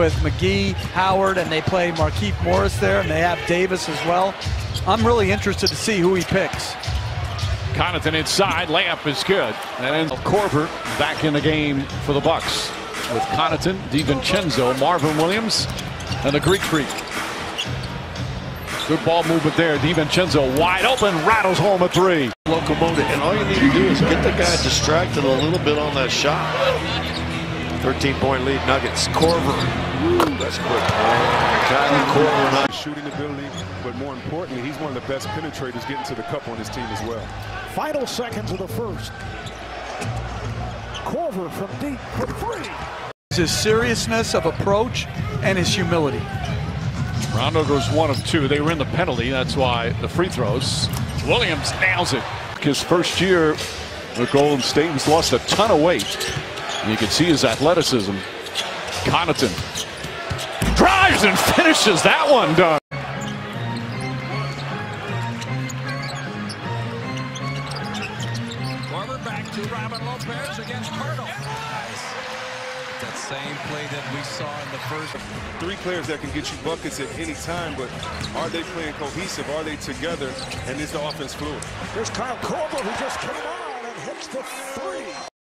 with McGee, Howard, and they play Markieff Morris there, and they have Davis as well. I'm really interested to see who he picks. Connaughton inside, layup is good. And then Korver back in the game for the Bucks with Connaughton, DiVincenzo, Marvin Williams, and the Greek Freak. Good ball movement there. DiVincenzo wide open, rattles home a three. Locomotive, and all you need to do is get the guy distracted a little bit on that shot. 13-point lead Nuggets. Korver. Ooh, that's quick. Kyle Korver. Not shooting ability, but more importantly, he's one of the best penetrators getting to the cup on his team as well. Final seconds of the first. Korver from deep for three. His seriousness of approach and his humility. Rondo goes one of two. They were in the penalty. That's why the free throws. Williams nails it. His first year with Golden State, he's lost a ton of weight. And you can see his athleticism. Connaughton drives and finishes that one done. Korver back to Robin Lopez against Hurdle. That same play that we saw in the first. Three players that can get you buckets at any time, but are they playing cohesive? Are they together? And is the offense fluid? Here's Kyle Korver who just came on and hits the three.